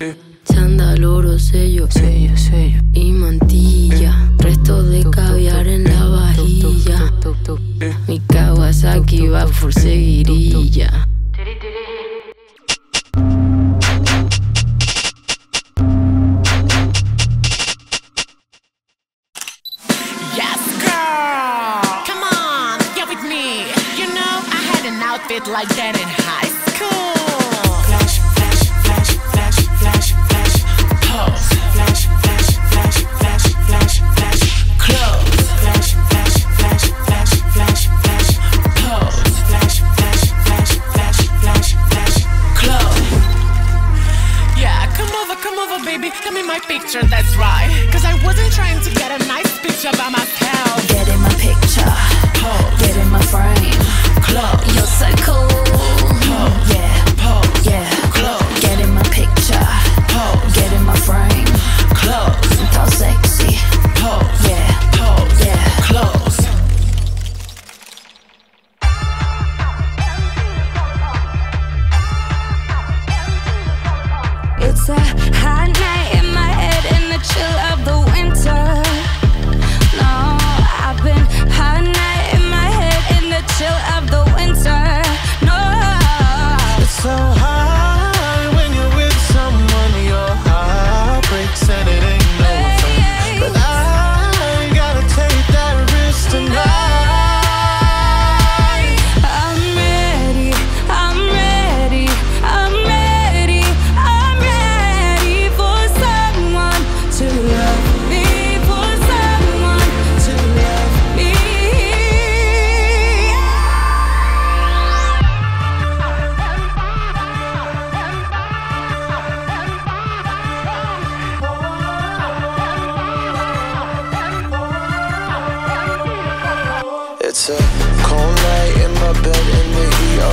Eh. Oro, sello. Y mantilla. Resto de caviar en la vajilla. Mi Kawasaki va por seguirilla. like that in high school. picture, that's right. Cause I wasn't trying to get a nice picture by myself. Get in my picture, pose. get in my frame, close. You're so cool, pose. yeah, pose. yeah, close. Get in my picture, pose. get in my frame, close. So sexy, pose. yeah, pose. yeah, close. It's a high. night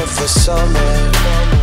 for summer.